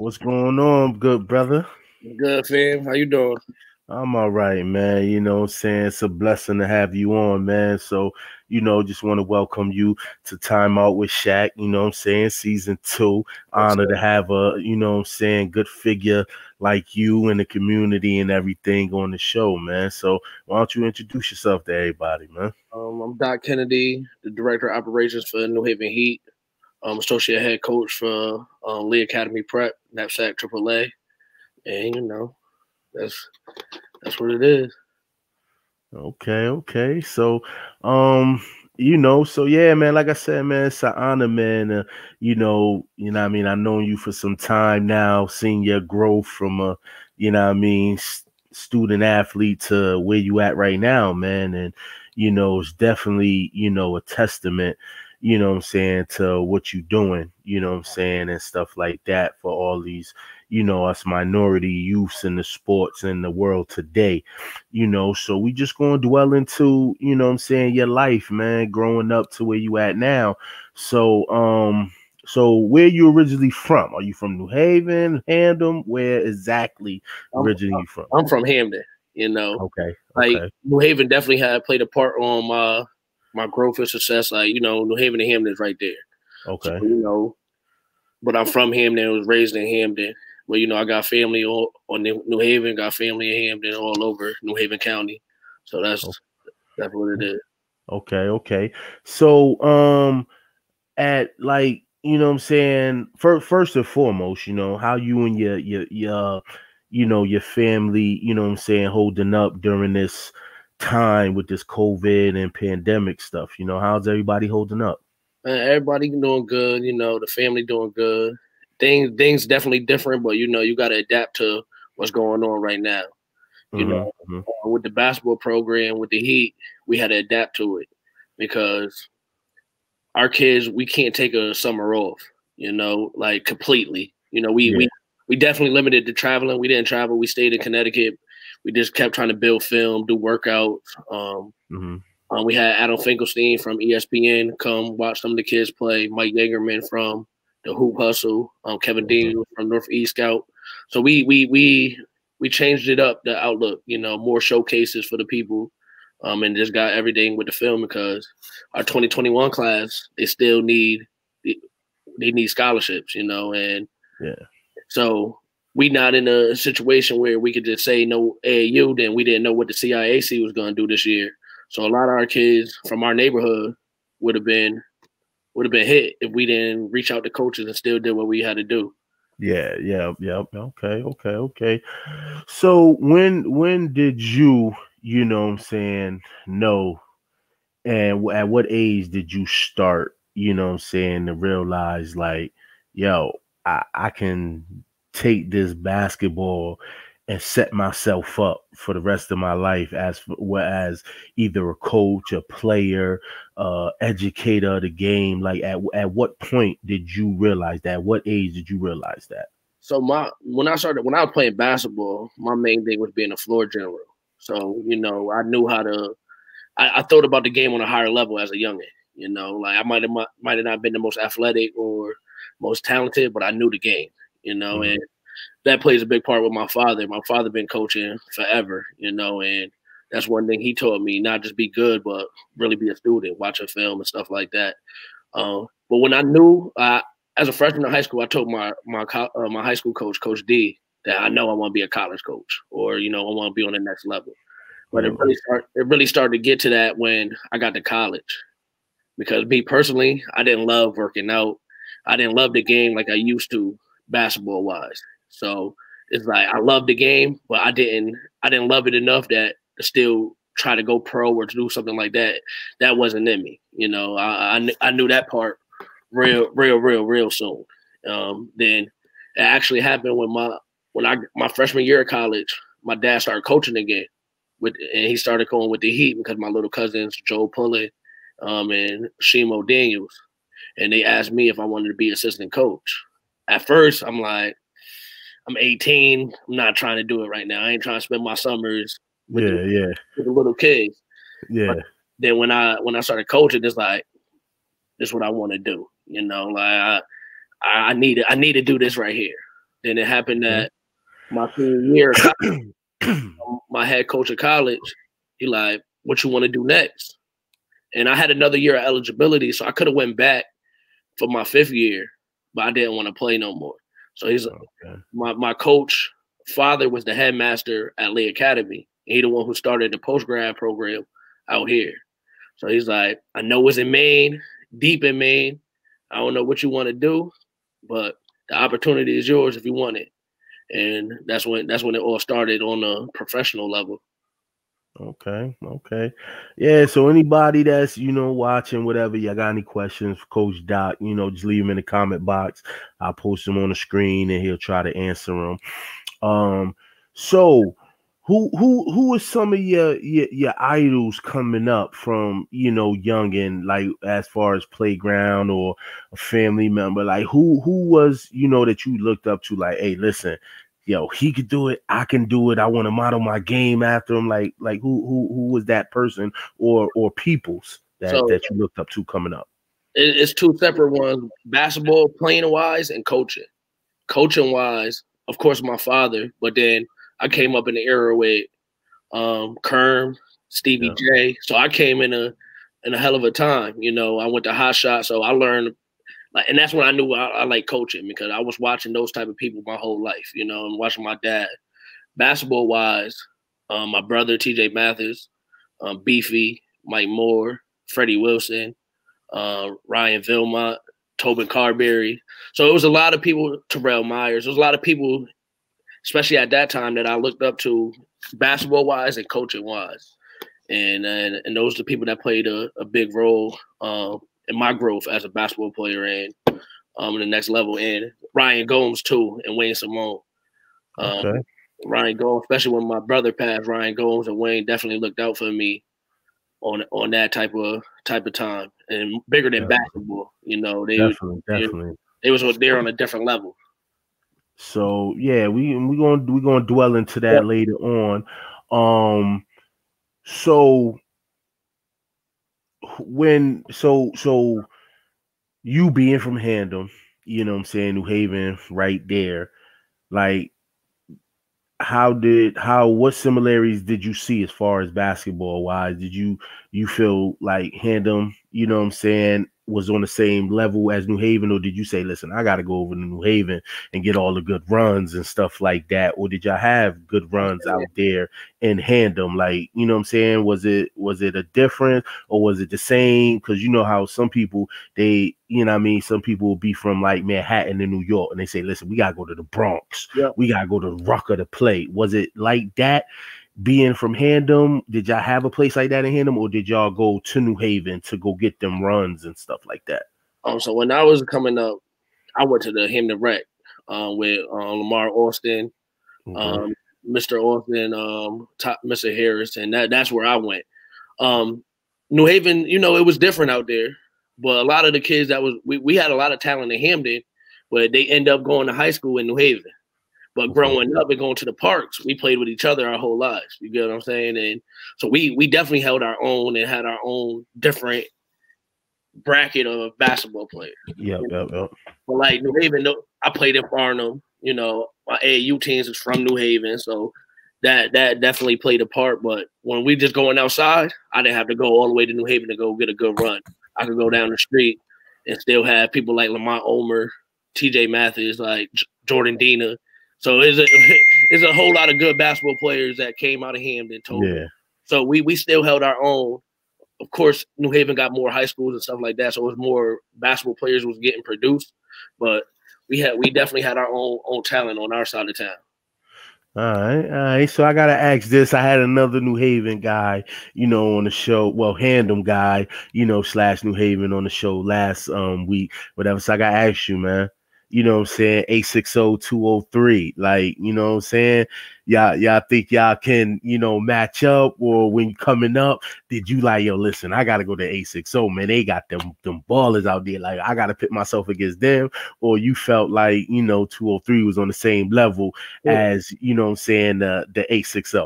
What's going on, good brother? Good, fam. How you doing? I'm all right, man. You know I'm saying? It's a blessing to have you on, man. So, you know, just want to welcome you to Time Out with Shaq. You know I'm saying? Season two. Honor to have a, you know I'm saying, good figure like you in the community and everything on the show, man. So why don't you introduce yourself to everybody, man? Um, I'm Doc Kennedy, the Director of Operations for New Haven Heat. I'm Associate Head Coach for um, Lee Academy Prep, Knapsack AAA. And, you know, that's that's what it is. Okay, okay. So, um, you know, so yeah, man. Like I said, man, it's an honor, man. Uh, you know, you know, I mean, I've known you for some time now, seeing your growth from a, you know, I mean, student athlete to where you at right now, man. And you know, it's definitely, you know, a testament you know what I'm saying, to what you're doing, you know what I'm saying, and stuff like that for all these, you know, us minority youths in the sports in the world today, you know. So we just gonna dwell into, you know I'm saying, your life, man, growing up to where you at now. So um so where you originally from? Are you from New Haven, Hamden? Where exactly originally I'm, you from? I'm from Hamden, you know. Okay. Like okay. New Haven definitely had played a part on my my growth and success. Like, you know, New Haven and Hamden is right there. Okay. So, you know, but I'm from Hamden, was raised in Hamden. But you know, I got family all on New Haven, got family in Hamden all over New Haven County. So that's okay. that's what it is. Okay, okay. So um at like you know what I'm saying first first and foremost, you know, how you and your your your you know your family, you know what I'm saying, holding up during this time with this COVID and pandemic stuff. You know, how's everybody holding up? Uh, everybody doing good. You know, the family doing good. Things things definitely different, but you know, you got to adapt to what's going on right now. You mm-hmm. know, mm-hmm. Uh, with the basketball program, with the Heat, we had to adapt to it because our kids, we can't take a summer off. You know, like completely. You know, we yeah. we we definitely limited the traveling. We didn't travel. We stayed in Connecticut we just kept trying to build film, do workouts. Um, mm-hmm. um, we had Adam Finkelstein from ESPN come watch some of the kids play. Mike Yeagerman from the Hoop Hustle. Um, Kevin mm-hmm. Dean from Northeast Scout. So we we we we changed it up the outlook. You know, more showcases for the people. Um, and just got everything with the film because our 2021 class they still need they need scholarships, you know, and yeah. So we not in a situation where we could just say no AAU, then we didn't know what the CIAC was going to do this year. So a lot of our kids from our neighborhood would have been would have been hit if we didn't reach out to coaches and still did what we had to do. Yeah, yeah, yeah. Okay, okay, okay. So when when did you, you know I'm saying, know and at what age did you start, you know I'm saying, to realize like, yo, I, I can take this basketball and set myself up for the rest of my life as as either a coach, a player, uh, educator of the game. Like at at what point did you realize that? what age did you realize that? So my when I started when I was playing basketball, my main thing was being a floor general. So you know I knew how to. I, I thought about the game on a higher level as a youngin. You know, like I might have might have not been the most athletic or most talented, but I knew the game you know, mm-hmm. and that plays a big part with my father. My father been coaching forever, you know, and that's one thing he taught me not just be good, but really be a student, watch a film and stuff like that. Um, but when I knew, uh, as a freshman in high school, I told my my uh, my high school coach, Coach D, that I know I want to be a college coach, or you know, I want to be on the next level. But it really start, it really started to get to that when I got to college, because me personally, I didn't love working out. I didn't love the game like I used to basketball wise. So it's like I love the game, but I didn't I didn't love it enough that to still try to go pro or to do something like that. That wasn't in me. You know, I I, I knew that part real real real real soon. Um, then it actually happened when my when I my freshman year of college, my dad started coaching again with and he started going with the Heat because my little cousins Joe Pullen um, and Shimo Daniels, and they asked me if I wanted to be assistant coach at first I'm like, I'm 18. I'm not trying to do it right now. I ain't trying to spend my summers with, yeah, the, yeah. with the little kids. Yeah. But then when I when I started coaching, it's like, this is what I want to do. You know, like I I need to I need to do this right here. Then it happened mm-hmm. that my senior year, um, my head coach of college, he like, "What you want to do next?" And I had another year of eligibility, so I could have went back for my fifth year, but I didn't want to play no more. So he's okay. my my coach father was the headmaster at Lee Academy. He the one who started the post grad program out here. So he's like, I know it's in Maine, deep in Maine. I don't know what you want to do, but the opportunity is yours if you want it. And that's when that's when it all started on a professional level. Okay, okay. Yeah, so anybody that's, you know, watching, whatever, you got any questions for Coach Doc, you know, just leave them in the comment box. I'll post them on the screen and he'll try to answer them. Um, so who who who are some of your, your your idols coming up from you know young and like as far as playground or a family member like who who was you know that you looked up to like hey listen yo, he could do it, I can do it. I want to model my game after him. Like, like who who who was that person or or peoples that, so, that you looked up to coming up? It's two separate ones: basketball playing wise and coaching. Coaching wise, of course, my father, but then I came up in the era with um Kerm, Stevie yeah. J. So I came in a in a hell of a time. You know, I went to hot shot, so I learned like, and that's when I knew I, I like coaching because I was watching those type of people my whole life, you know, and watching my dad. Basketball wise, um, my brother T.J. Mathis, um, Beefy, Mike Moore, Freddie Wilson, uh, Ryan Vilmont, Tobin Carberry. So it was a lot of people. Terrell Myers. There was a lot of people, especially at that time, that I looked up to, basketball wise and coaching wise, and and and those are the people that played a, a big role. Um, and my growth as a basketball player and um the next level. And Ryan Gomes too, and Wayne Simone. Um, okay. Ryan Gomes, especially when my brother passed, Ryan Gomes and Wayne definitely looked out for me on on that type of type of time and bigger than definitely. basketball. You know, they definitely, definitely. They, was there on a different level. So yeah, we we gonna we gonna dwell into that later on. Um, so when so so you being from Hamden, you know I'm saying, New Haven right there, like how did how what similarities did you see as far as basketball wise? Did you you feel like Hamden, you know what I'm saying, was on the same level as New Haven, or did you say, listen, I got to go over to New Haven and get all the good runs and stuff like that? Or did y'all have good runs out there in Hamden? Like, you know what I'm saying? Was it was it a difference or was it the same? Because you know how some people they, you know I mean, some people will be from like Manhattan in New York and they say, listen, we gotta go to the Bronx, yeah. we gotta go to Rucker to play. Was it like that? Being from Hamden, did y'all have a place like that in Hamden, or did y'all go to New Haven to go get them runs and stuff like that? Um, so when I was coming up, I went to the Hamden Rec uh, with uh, Lamar Austin, mm-hmm. um, Mr. Austin, um, top, Mr. Harris, and that that's where I went. Um, New Haven, you know, it was different out there, but a lot of the kids that was we, we had a lot of talent in Hamden, but they end up going to high school in New Haven. But growing up and going to the parks, we played with each other our whole lives. You get what I'm saying? And so we we definitely held our own and had our own different bracket of basketball players. Yeah, yeah, yeah. But like New Haven, I played in Farnam. You know, my AAU teams is from New Haven, so that that definitely played a part. But when we just going outside, I didn't have to go all the way to New Haven to go get a good run. I could go down the street and still have people like Lamont Omer, T.J. Mathis, like Jordan Dina so it's a it's a whole lot of good basketball players that came out of Hamden total. Yeah. So we we still held our own. Of course, New Haven got more high schools and stuff like that, so it was more basketball players was getting produced. But we had we definitely had our own own talent on our side of town. All right, all right. So I gotta ask this. I had another New Haven guy, you know, on the show. Well, Hamden guy, you know, slash New Haven on the show last um week, whatever. So I gotta ask you, man you know what I'm saying, 860-203. Like, you know what I'm saying? Y'all, y'all think y'all can, you know, match up or when coming up, did you like, yo, listen, I gotta go to 860, man. They got them them ballers out there. Like, I gotta pit myself against them. Or you felt like, you know, 203 was on the same level yeah. as, you know what I'm saying, the the 860.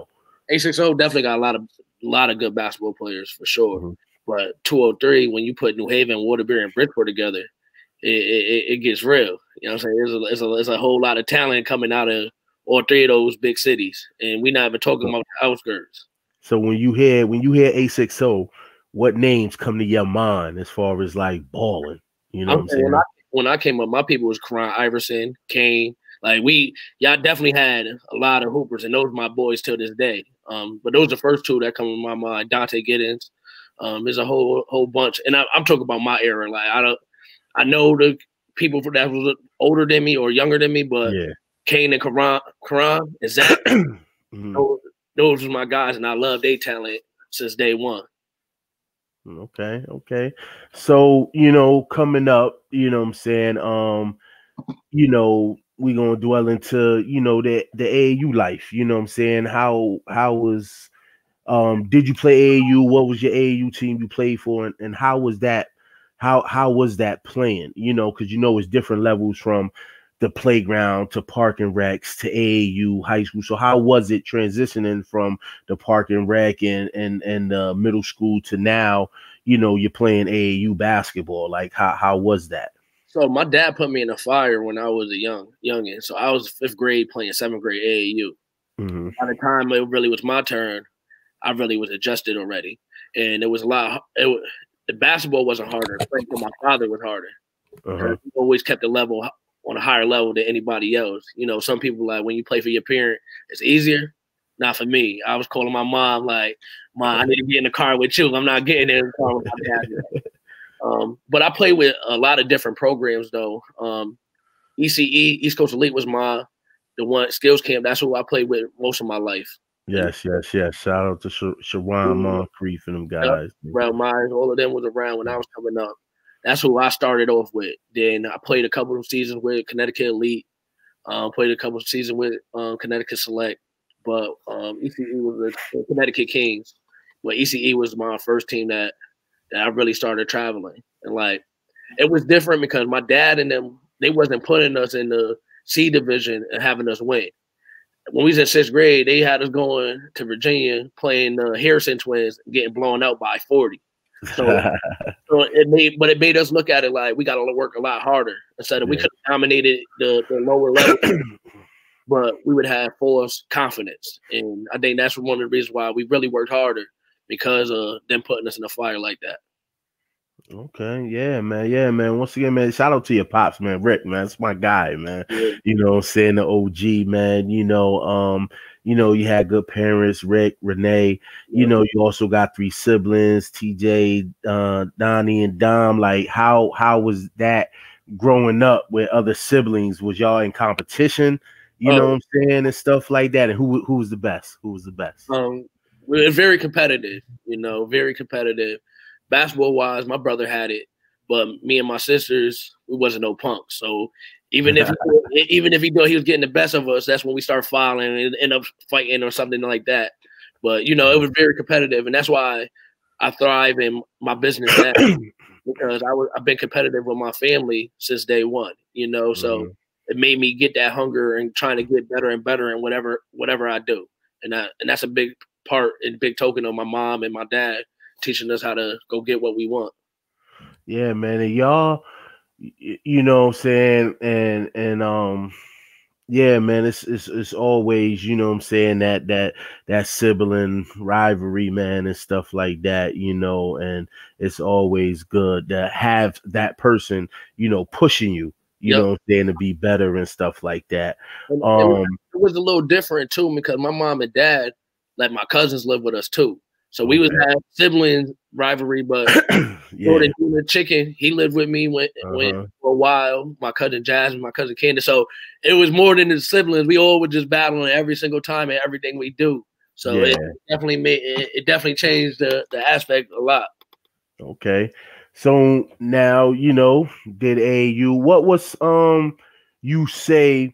860 definitely got a lot of a lot of good basketball players for sure. Mm-hmm. But 203, when you put New Haven, Waterbury, and Bridgeport together, it, it, it gets real. You know what I'm saying? There's a, there's, a, there's a whole lot of talent coming out of all three of those big cities, and we're not even talking about the outskirts. So when you hear when you hear 860, what names come to your mind as far as like balling? You know I'm what I'm saying? When I, when I came up, my people was Karan Iverson, Kane. Like we, y'all definitely had a lot of hoopers, and those are my boys till this day. Um, but those are the first two that come to my mind. Dante Giddens. Um, there's a whole whole bunch, and I, am talking about my era. Like I don't, I know the people that was older than me or younger than me, but yeah. Kane and Karan, Karan and Zach, mm-hmm. those, those were my guys, and I love their talent since day one. Okay, okay. So, you know, coming up, you know I'm saying, um, you know, we're gonna dwell into, you know, the the AAU life, you know what I'm saying? How how was um did you play AAU? What was your AAU team you played for and, and how was that how how was that playing? You know, because you know it's different levels from the playground to park and recs to AAU high school. So how was it transitioning from the park and rec and and and uh, middle school to now? You know, you're playing AAU basketball. Like how how was that? So my dad put me in the fire when I was a young youngin. So I was fifth grade playing seventh grade AAU. Mm-hmm. By the time it really was my turn, I really was adjusted already, and it was a lot. It, the basketball wasn't harder. Playing for my father was harder. Uh-huh. He always kept the level on a higher level than anybody else. You know, some people like when you play for your parent, it's easier. Not for me. I was calling my mom like, "Mom, I need to be in the car with you. I'm not getting in the car with my dad." um, but I play with a lot of different programs though. Um, ECE, East Coast Elite, was my the one skills camp. That's who I played with most of my life. Yes, yes, yes. Shout out to Sh- Shawan Moncrief and them guys. Yep. Around mine, all of them was around when I was coming up that's who I started off with. Then I played a couple of seasons with Connecticut Elite. Uh, played a couple of seasons with um, Connecticut Select, but um, ECE was the Connecticut Kings. But ECE was my first team that that I really started traveling, and like it was different because my dad and them they wasn't putting us in the C division and having us win. When we was in sixth grade, they had us going to Virginia playing the Harrison twins, getting blown out by forty. So, so it made, but it made us look at it like we got to work a lot harder instead of yeah. we could have dominated the, the lower level, but we would have false confidence, and I think that's one of the reasons why we really worked harder because of them putting us in a fire like that. Okay, yeah, man, yeah, man. Once again, man, shout out to your pops, man, Rick, man. That's my guy, man. Yeah. You know, I'm saying the OG, man. You know, um, you know, you had good parents, Rick, Renee. You know, you also got three siblings, TJ, uh, Donnie, and Dom. Like, how how was that growing up with other siblings? Was y'all in competition? You know oh. what I'm saying, and stuff like that. And who who was the best? Who was the best? Um, we're very competitive. You know, very competitive. Basketball wise, my brother had it, but me and my sisters, we wasn't no punks. So even if even if he thought he was getting the best of us, that's when we start filing and end up fighting or something like that. But you know, it was very competitive, and that's why I thrive in my business now because I was I've been competitive with my family since day one. You know, so mm-hmm. it made me get that hunger and trying to get better and better in whatever whatever I do, and that and that's a big part and big token of my mom and my dad teaching us how to go get what we want. Yeah, man, and y'all you know what I'm saying? And and um yeah, man, it's it's it's always, you know what I'm saying, that that that sibling rivalry, man, and stuff like that, you know, and it's always good to have that person, you know, pushing you, you yep. know what I'm saying, to be better and stuff like that. And, um it was a little different too because my mom and dad, like my cousins live with us too. So we okay. would have siblings rivalry, but yeah. the chicken, he lived with me when, uh-huh. when for a while. My cousin Jasmine, my cousin Candace. So it was more than the siblings. We all were just battling every single time and everything we do. So yeah. it definitely made it, it definitely changed the, the aspect a lot. Okay. So now you know, did AU what was um you say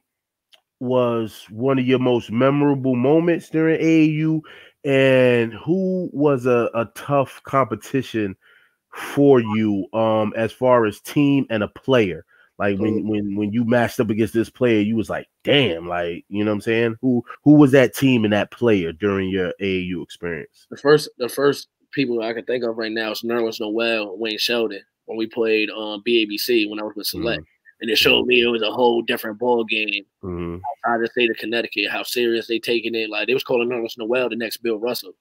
was one of your most memorable moments during AU and who was a, a tough competition for you um as far as team and a player like when when when you matched up against this player you was like damn like you know what i'm saying who who was that team and that player during your aau experience the first the first people i can think of right now is nerlens noel wayne Selden when we played um BABC when I was with Select. Mm-hmm. And it showed me it was a whole different ball game mm-hmm. outside the state of Connecticut, how serious they taking it. Like they was calling Nerlens Noel the next Bill Russell.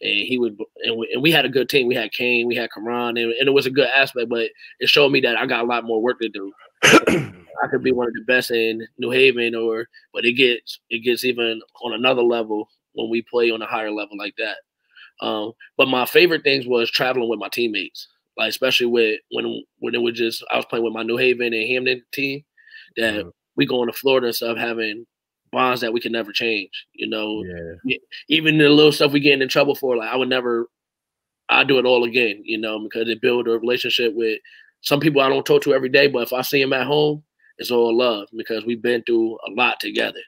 And he would and we, and we had a good team. We had Kane, we had Karan, and, and it was a good aspect, but it showed me that I got a lot more work to do. I could be one of the best in New Haven, or but it gets it gets even on another level when we play on a higher level like that. Um, but my favorite things was traveling with my teammates, like especially with when when it was just I was playing with my New Haven and Hamden team, that mm-hmm. we going to Florida and stuff having bonds that we can never change. You know, yeah. even the little stuff we getting in trouble for, like I would never, I do it all again. You know, because it build a relationship with some people I don't talk to every day, but if I see them at home, it's all love because we've been through a lot together.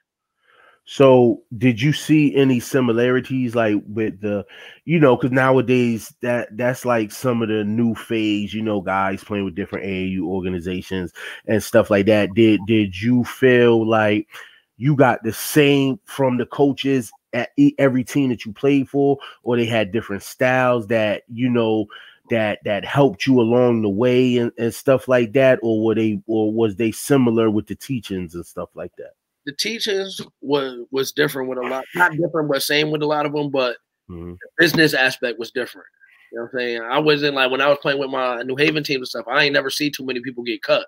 So, did you see any similarities, like with the, you know, because nowadays that that's like some of the new phase, you know, guys playing with different AAU organizations and stuff like that. Did did you feel like you got the same from the coaches at every team that you played for, or they had different styles that you know that that helped you along the way and, and stuff like that, or were they or was they similar with the teachings and stuff like that? The teachings was was different with a lot, not different, but same with a lot of them. But mm-hmm. the business aspect was different. You know what I'm saying? I wasn't like when I was playing with my New Haven team and stuff. I ain't never see too many people get cut,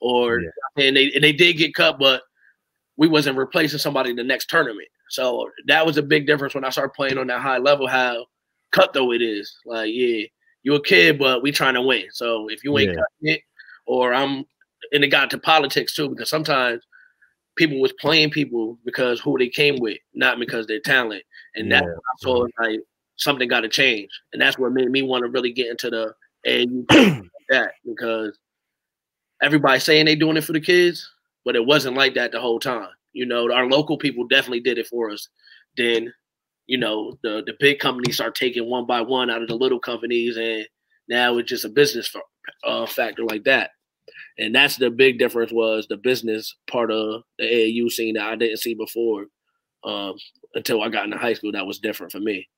or yeah. and they and they did get cut, but we wasn't replacing somebody in the next tournament. So that was a big difference when I started playing on that high level. How cut though it is. Like yeah, you're a kid, but we trying to win. So if you ain't yeah. cutting it, or I'm and it got to politics too, because sometimes people was playing people because who they came with, not because their talent. And yeah. that I saw like something got to change, and that's what made me want to really get into the AAU that because everybody saying they doing it for the kids, but it wasn't like that the whole time. You know, our local people definitely did it for us. Then, you know, the the big companies start taking one by one out of the little companies, and now it's just a business uh, factor like that and that's the big difference was the business part of the AAU scene that I didn't see before um, until I got into high school. That was different for me.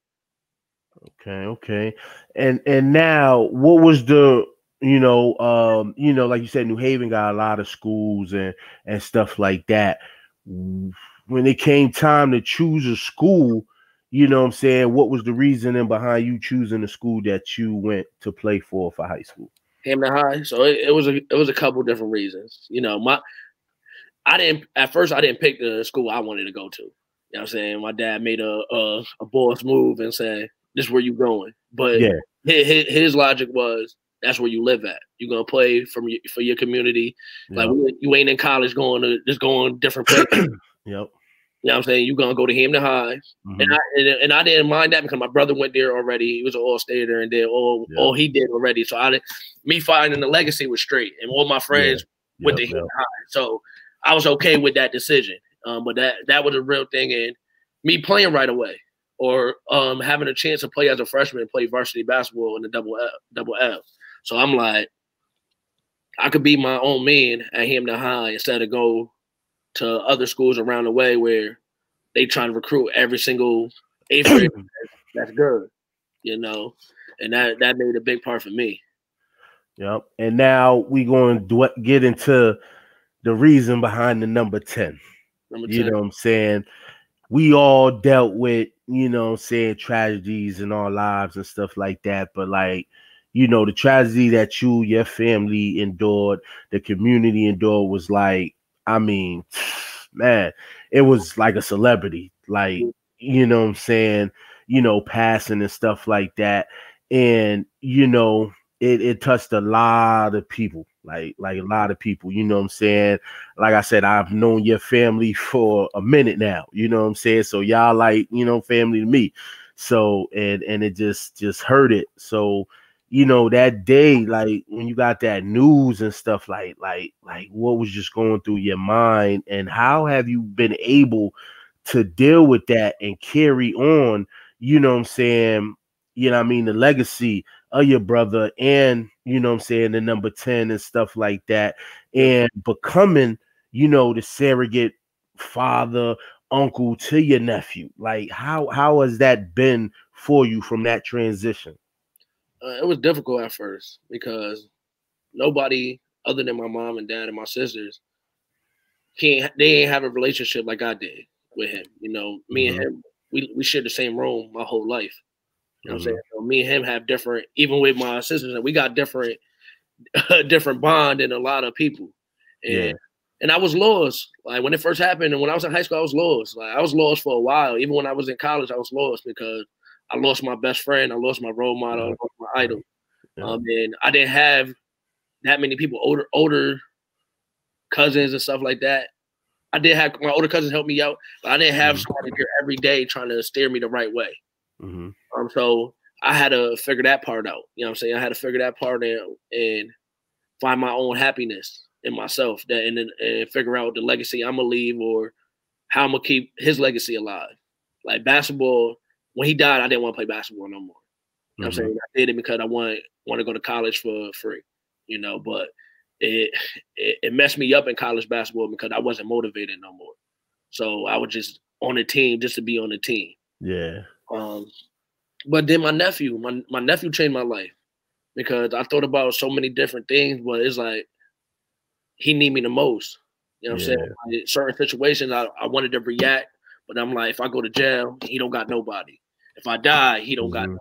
Okay, okay, and and now what was the you know um you know like you said New Haven got a lot of schools and and stuff like that. When it came time to choose a school, you know what I'm saying, what was the reasoning behind you choosing the school that you went to play for for high school? Hamden High. So it, it, was a it was a couple different reasons. You know, my I didn't at first I didn't pick the school I wanted to go to. You know what I'm saying? My dad made a a, a boss move and said, This is where you going. But yeah. his, his logic was that's where you live at. You're gonna play from your, for your community. Like you ain't in college going to just going different places. yep. You know what I'm saying? You're gonna go to Hamden High, mm-hmm. and I and, and, I didn't mind that because my brother went there already. He was an all stater and did all yeah. all he did already. So I did me finding the legacy was straight, and all my friends yeah. went yep, to Hamden High. So I was okay with that decision. Um, but that that was a real thing, and me playing right away or um having a chance to play as a freshman and play varsity basketball in the double F, double F. So I'm like, I could be my own man at Hamden High instead of go to other schools around the way where they try to recruit every single eighth grade that's good, you know, and that that made a big part for me. Yep. And now we going to get into the reason behind the number 10. Number 10. You know what I'm saying? We all dealt with, you know I'm saying, tragedies in our lives and stuff like that. But like, you know, the tragedy that you, your family endured, the community endured was like I mean, man, it was like a celebrity, like mm-hmm. you know what I'm saying, you know, passing and stuff like that. And you know, it, it touched a lot of people, like like a lot of people, you know what I'm saying? Like I said, I've known your family for a minute now, you know what I'm saying? So y'all like, you know, family to me. So and and it just just hurt it. So you know that day like when you got that news and stuff like like like what was just going through your mind and how have you been able to deal with that and carry on you know i'm saying you know i mean the legacy of your brother and you know i'm saying the number 10 and stuff like that and becoming you know the surrogate father uncle to your nephew? Like how how has that been for you from that transition uh, it was difficult at first because nobody other than my mom and dad and my sisters can't they ain't have a relationship like I did with him. You know, me mm-hmm. and him, we we shared the same room my whole life. You know mm-hmm. what I'm saying? So me and him have different, even with my sisters, and we got different, different bond than a lot of people. And yeah. and I was lost. Like when it first happened, and when I was in high school, I was lost. Like I was lost for a while. Even when I was in college, I was lost because I lost my best friend, I lost my role model, I lost my idol. Yeah. Um, and I didn't have that many people older older cousins and stuff like that. I did have my older cousins help me out, but I didn't have mm-hmm. somebody here every day trying to steer me the right way. Mm-hmm. Um, so I had to figure that part out. You know what I'm saying? I had to figure that part out and find my own happiness in myself that and then and figure out the legacy I'm gonna leave or how I'm gonna keep his legacy alive. Like basketball, when he died, I didn't want to play basketball no more. You know mm-hmm. I'm saying? I did it because I want want to go to college for free, you know, but it, it, it messed me up in college basketball because I wasn't motivated no more. So I was just on the team just to be on the team. Yeah. Um, but then my nephew, my, my nephew changed my life because I thought about so many different things, but it's like he need me the most. You know what yeah. I'm saying? Like certain situations I, I wanted to react, but I'm like, if I go to jail, he don't got nobody. If I die, he don't mm-hmm. got nobody.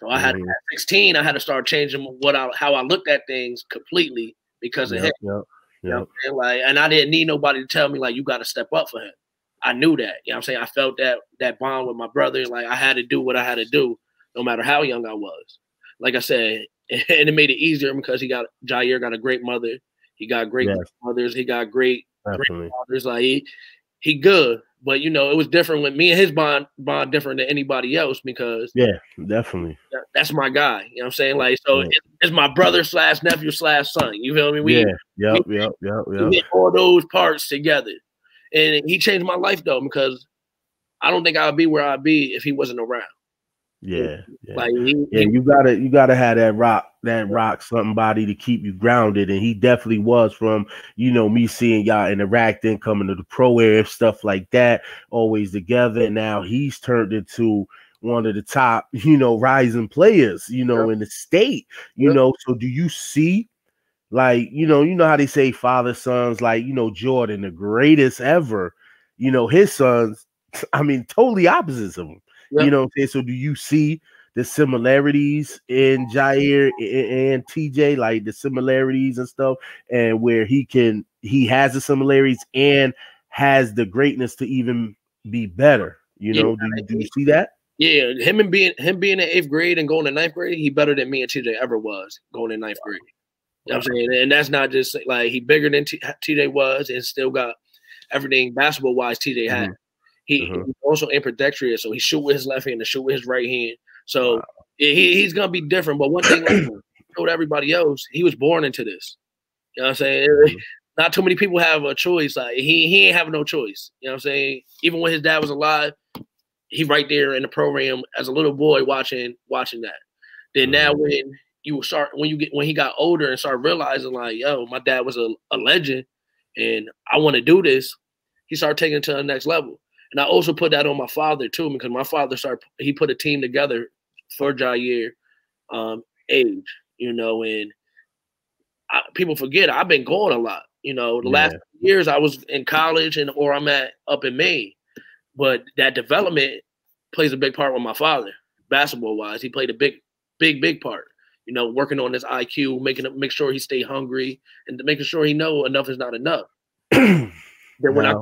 So I had mm-hmm. at 16, I had to start changing what I how I looked at things completely because of yep, him. Yep, you know Like, and I didn't need nobody to tell me like you got to step up for him. I knew that. You know I'm saying? I felt that that bond with my brother. Like I had to do what I had to do, no matter how young I was. Like I said, and it made it easier because he got Jair got a great mother. He got great yes. mothers. He got great, great fathers. Like he, he good. But you know, it was different with me and his bond bond different than anybody else because yeah, definitely. That, that's my guy. You know what I'm saying? Like, so yeah. it, it's my brother slash nephew slash son. You feel me? We, yeah, yep, we, yep, yep, yep. all those parts together. And he changed my life though, because I don't think I'd be where I'd be if he wasn't around. Yeah, yeah. like he, yeah, you gotta you gotta have that rock that rock somebody to keep you grounded, and he definitely was from you know me seeing y'all interacting, coming to the pro area, stuff like that, always together. And now he's turned into one of the top you know rising players you know in the state. You know, so do you see like you know you know how they say father sons like you know Jordan the greatest ever, you know his sons. I mean, totally opposites of him Yep. You know what I'm saying? So do you see the similarities in Jair and TJ, like the similarities and stuff, and where he can he has the similarities and has the greatness to even be better. You know, yeah, do, you, do you see that? Yeah, him and being him being in eighth grade and going to ninth grade, he better than me and TJ ever was going in ninth grade. You know what I'm saying? And that's not just like he bigger than T- TJ was and still got everything basketball wise TJ had. Mm-hmm. He, mm-hmm. he's also ambidextrous, so he shoot with his left hand and shoot with his right hand. So wow. he, he's gonna be different. But one thing like told everybody else, he was born into this. You know what I'm saying? Mm-hmm. Not too many people have a choice. Like he he ain't have no choice. You know what I'm saying? Even when his dad was alive, he right there in the program as a little boy watching watching that. Then mm-hmm. now when you start when you get when he got older and start realizing like, yo, my dad was a, a legend and I want to do this, he started taking it to the next level. And I also put that on my father too, because my father started he put a team together for Jair um, age, you know, and I, people forget I've been going a lot. You know, the yeah. last years I was in college and or I'm at up in Maine, but that development plays a big part with my father, basketball wise. He played a big, big, big part. You know, working on his IQ, making make sure he stay hungry, and making sure he know enough is not enough. then when I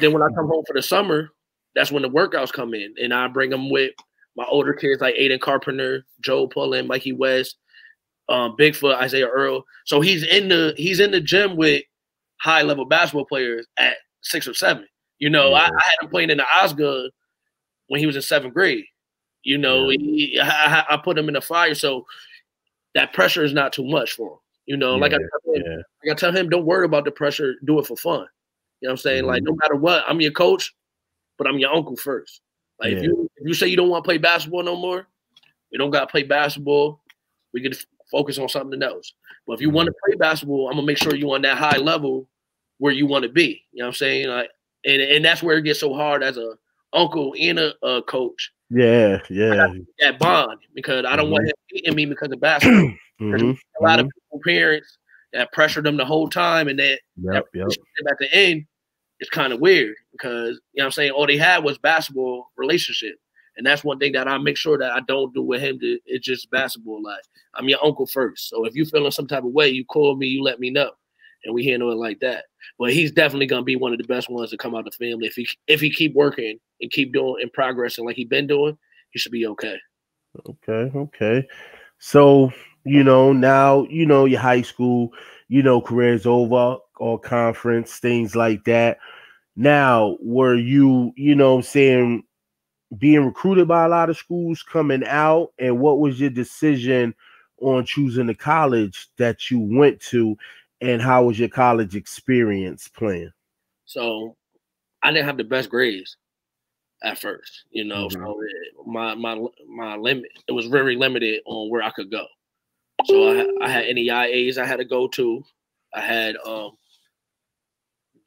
then when I come home for the summer, that's when the workouts come in, and I bring them with my older kids like Aiden Carpenter, Joe Pullen, Mikey West, um, Bigfoot, Isaiah Earl. So he's in the he's in the gym with high level basketball players at six or seven. You know, yeah. I, I, had him playing in the Osgood when he was in seventh grade. You know, yeah. he, I, I, put him in the fire, so that pressure is not too much for him. You know, yeah. like I tell him, like I tell him, don't worry about the pressure, do it for fun. You know what I'm saying? Mm-hmm. Like no matter what, I'm your coach but I'm your uncle first. Like yeah. if you if you say you don't want to play basketball no more, we don't got to play basketball. We can f- focus on something else. But if you want to play basketball, I'm gonna make sure you're on that high level where you want to be. You know what I'm saying? Like, and and that's where it gets so hard as a uncle and a, a coach. Yeah, yeah. That bond because I don't mm-hmm. want him beating me because of basketball. mm-hmm. A lot of mm-hmm. people, parents, that pressure them the whole time, and that, Yep, yep. that at the end, it's kind of weird because you know I'm saying all they had was basketball relationship. And that's one thing that I make sure that I don't do with him. To, it's just basketball. Like I'm your uncle first. So if you feeling some type of way, you call me, you let me know, and we handle it like that. But he's definitely gonna be one of the best ones to come out the family if he if he keep working and keep doing and progressing like he been doing. He should be okay. Okay, okay. So you know now you know your high school, you know career's over, all conference things like that. Now, were you you know saying being recruited by a lot of schools coming out, and what was your decision on choosing the college that you went to, and how was your college experience playing? So I didn't have the best grades at first, you know. Mhm. So it, my my my limit it was very limited on where I could go. So I, I had NEIAs I had to go to. I had um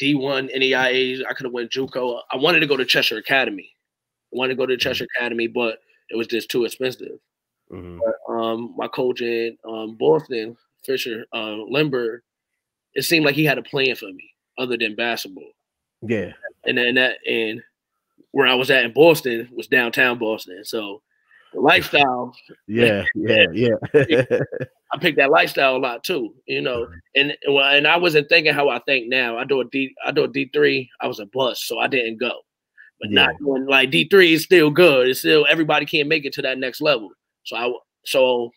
D1 NEIA. I could have went JUCO. I wanted to go to Cheshire Academy. I wanted to go to Cheshire Academy, but it was just too expensive. Mhm. Um, my coach in um, Boston, Fisher uh, Limber, it seemed like he had a plan for me other than basketball Yeah, and then that and where I was at in Boston was downtown Boston. So the lifestyle, yeah, yeah, yeah. I picked that lifestyle a lot too, you know. And well, and I wasn't thinking how I think now. I do a D, I do a D three. I was a bust, so I didn't go. But not Yeah. doing like D three is still good. It's still everybody can't make it to that next level. So I so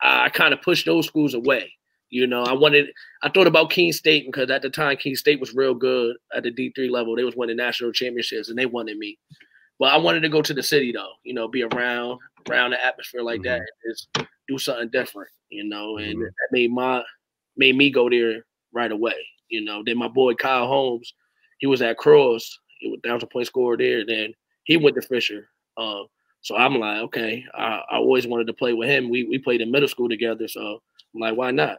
I kind of pushed those schools away. You know, I wanted I thought about King State because at the time King State was real good at the D three level. They was winning national championships and they wanted me. But I wanted to go to the city though, you know, be around around the atmosphere like that and just do something different, you know, and Mhm. that made my made me go there right away. You know, then my boy Kyle Holmes, he was at Cross, he was thousand point scorer there. Then he went to Fisher. Um, so I'm like, okay, I, I always wanted to play with him. We we played in middle school together, so I'm like, why not?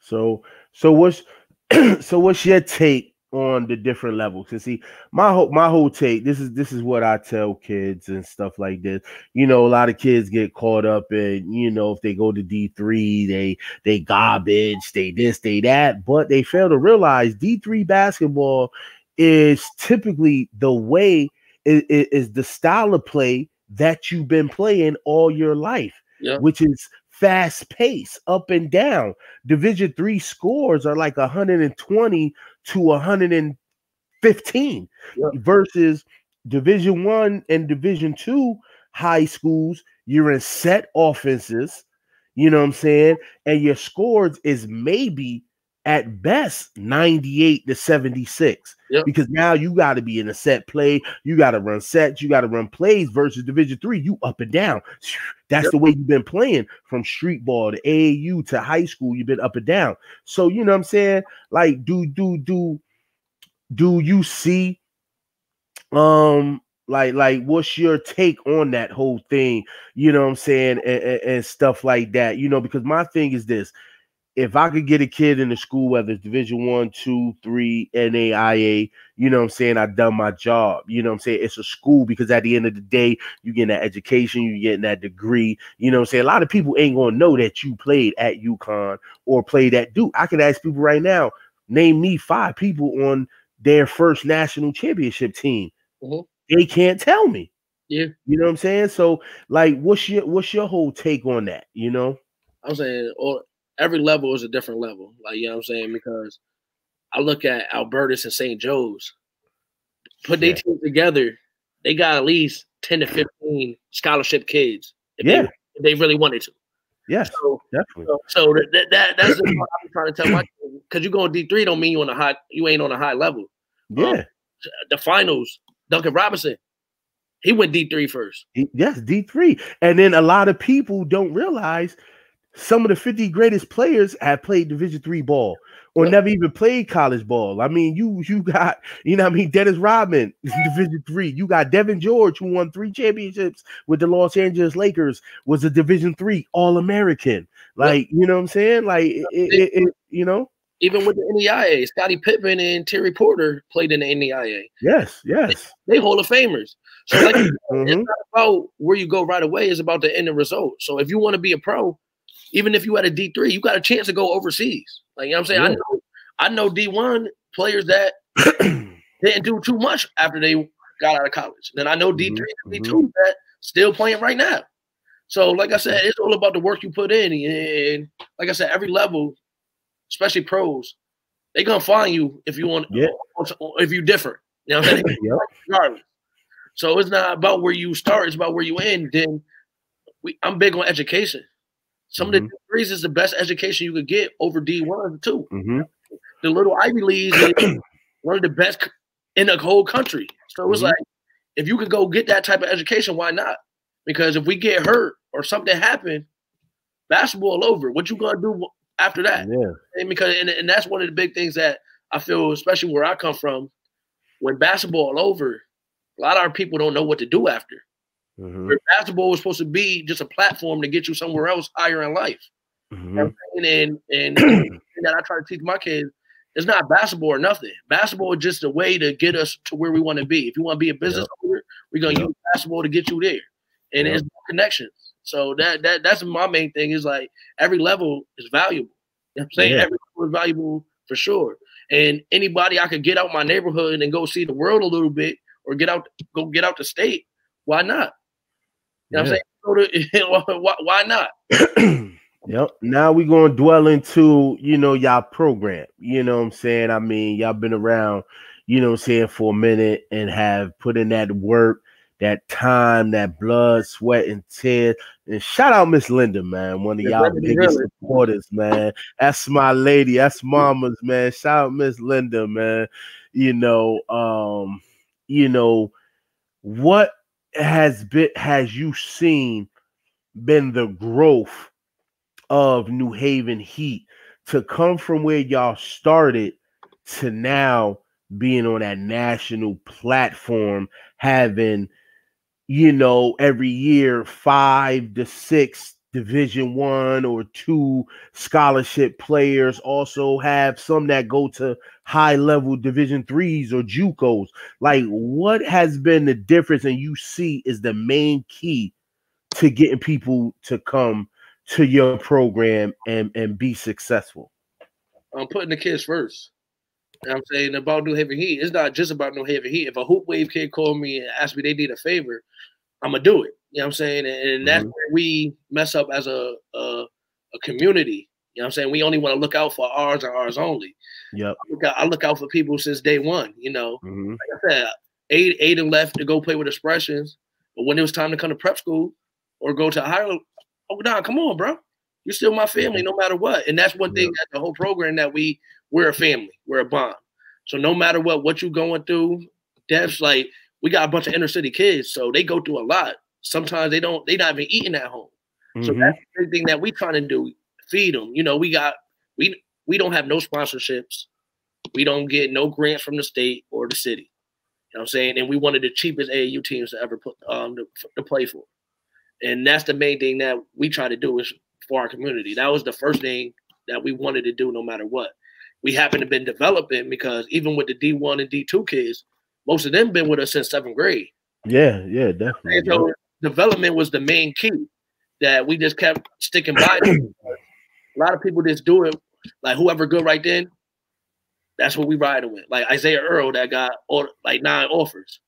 So so what's so what's your take on the different levels? Cause see, my whole my whole take, this is this is what I tell kids and stuff like this. You know, a lot of kids get caught up in, you know, if they go to D3, they they garbage, they this, they that, but they fail to realize D3 basketball is typically the way is, is the style of play that you've been playing all your life, Yeah. which is fast pace, up and down. Division three scores are like 120 to 115 Yeah. versus Division one and Division two high schools. You're in set offenses, you know what I'm saying, and your scores is maybe at best 98 to 76 Yep. because now you got to be in a set play you got to run sets you got to run plays versus division three you up and down. That's Yep. the way you've been playing from street ball to aau to high school you've been up and down. So you know what i'm saying? Like do do do do you see um like like what's your take on that whole thing? You know what i'm saying? And, and, and stuff like that you know because my thing is this if I could get a kid in the school, whether it's division one, two, three, NAIA, you know what I'm saying? I've done my job. You know what I'm saying? It's a school because at the end of the day, you getting that education, you getting that degree. You know what I'm saying? A lot of people ain't gonna know that you played at UConn or played at Duke. I could ask people right now, name me five people on their first national championship team. Mhm. They can't tell me. Yeah. You know what I'm saying? So, like, what's your what's your whole take on that? You know? I'm saying, or every level is a different level. Like you know what I'm saying? Because I look at Albertus and St. Joe's, put their Yeah. team together, they got at least 10 to 15 scholarship kids. If Yeah. they, if they really wanted to. Yes, So, definitely. so, so that, that that's the part I'm trying to tell my because you go on D three don't mean you on a high you ain't on a high level. Um, yeah. The finals, Duncan Robinson, he went D three first. D- Yes, D3. And then a lot of people don't realize some of the 50 greatest players have played Division three ball or Yep. never even played college ball. I mean, you you got, you know I mean, Dennis Rodman, Division three. You got Devean George, who won three championships with the Los Angeles Lakers, was a Division three All-American. Like, you know what I'm saying? Like it, it, it- you know, Even with the NAIA, Scottie Pippen and Terry Porter played in the NAIA. yes, yes. They Hall of Famers. So like Mhm. about where you go right away is about the end result. So if you want to be a pro, even if you had a D three, you got a chance to go overseas. Like you know what I'm saying, yeah. I know I know D one players that didn't do too much after they got out of college. Then I know D 3 mm-hmm. D 2 mm-hmm. that still playing right now. So, like I said, it's all about the work you put in. And like I said, every level, especially pros, they gonna find you if you want yeah. if you different. You know what I'm saying? yep. So it's not about where you start, it's about where you end. Then we I'm big on education. Some mm-hmm. of the degrees is the best education you could get over D1 too. Mm-hmm. The little Ivy Leagues is one of the best in the whole country. So it's mm-hmm. like if you could go get that type of education, why not? Because if we get hurt or something happen, basketball over. What you gonna do after that? Yeah. And because and, and that's one of the big things that I feel, especially where I come from, when basketball over, a lot of our people don't know what to do after. Mm-hmm. Where basketball was supposed to be just a platform to get you somewhere else higher in life. Mm-hmm. and and, and that I try to teach my kids it's not basketball or nothing. Basketball is just a way to get us to where we want to be. If you want to be a business yep. owner, we're gonna yep. use basketball to get you there. And yep. it's connections. So that that that's my main thing is like every level is valuable. You know I'm saying? Yeah. Every level is valuable for sure. And anybody I could get out my neighborhood and go see the world a little bit or get out go get out the state, why not? Know yeah. what I'm saying? why, why not? Yep. Now we gonna dwell into, you know, y'all program. You know what I'm saying? I mean, y'all been around, you know what I'm saying, for a minute and have put in that work, that time, that blood, sweat, and tears. And shout out Miss Linda, man. One of y'all biggest really. supporters, man. That's my lady. That's mama's, man. Shout out Miss Linda, man. You know, um, you know, what has been has you seen been the growth? of New Haven Heat to come from where y'all started to now being on that national platform, having, you know, every year five to six division one or two scholarship players also have some that go to high level division threes or JUCOs. Like, what has been the difference and you see is the main key to getting people to come to your program and and be successful? I'm putting the kids first. I'm saying about New Haven Heat. It's not just about New Haven Heat. If a hoop wave kid called me and asked me they need a favor, I'm gonna do it. You know what I'm saying? And, and that's mm-hmm. where we mess up as a, a, a community. You know what I'm saying? We only want to look out for ours and ours only. Yep. I look out, I look out for people since day one. You know, mm-hmm. like I said, eight Aiden left to go play with expressions, but when it was time to come to prep school or go to higher Oh, nah, come on, bro. You're still my family no matter what. And that's one thing that the whole program that we we're a family, we're a bond. So no matter what what you're going through, that's like we got a bunch of inner city kids, so they go through a lot. Sometimes they don't they not even eating at home. Mm-hmm. So that's the thing that we trying to do, feed them. You know, we got we we don't have no sponsorships. We don't get no grants from the state or the city. You know what I'm saying? And we wanted the cheapest AAU teams to ever put um to, to play for and that's the main thing that we try to do is for our community. That was the first thing that we wanted to do, no matter what. We happen to been developing because even with the D one and D two kids, most of them been with us since seventh grade. Yeah, yeah, definitely. So development was the main key that we just kept sticking by. a lot of people just do it like whoever good right then. That's what we riding with. Like Isaiah Earl that got all, like nine offers.